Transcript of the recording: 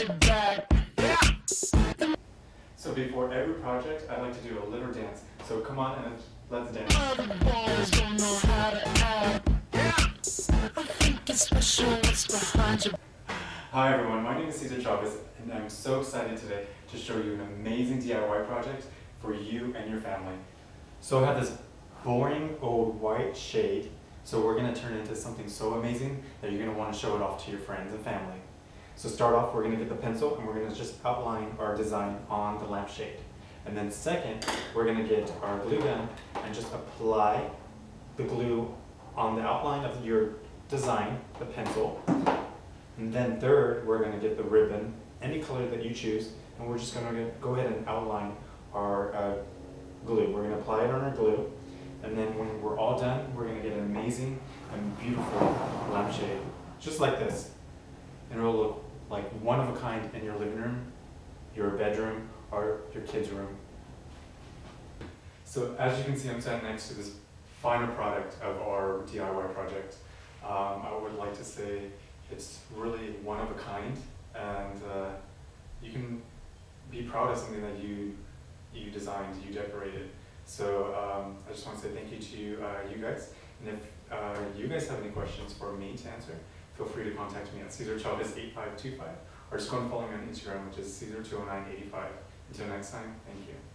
a sexy back. So before every project, I like to do a little dance. So come on and let's dance. All the boys don't know how to act. I think it's special what's behind your Hi everyone, my name is Cesar Chavez and I'm so excited today to show you an amazing DIY project for you and your family. So I have this boring old white shade, so we're going to turn it into something so amazing that you're going to want to show it off to your friends and family. So start off, we're going to get the pencil and we're going to just outline our design on the lampshade. And then second, we're going to get our glue gun and just apply the glue on the outline of your design, the pencil. And then third, we're going to get the ribbon, any color that you choose, and we're just going to go ahead and outline our uh, glue. We're going to apply it on our glue, and then when we're all done, we're going to get an amazing and beautiful lampshade, just like this. And it'll look like one of a kind in your living room, your bedroom, or your kid's room. So as you can see, I'm standing next to this final product of our DIY project. Um, I would like to say it's really one of a kind, and uh, you can be proud of something that you you designed, you decorated. So um, I just want to say thank you to uh, you guys. And if uh, you guys have any questions for me to answer, feel free to contact me at CesarChavez8525 or just go and follow me on Instagram, which is Caesar20985. Until next time, thank you.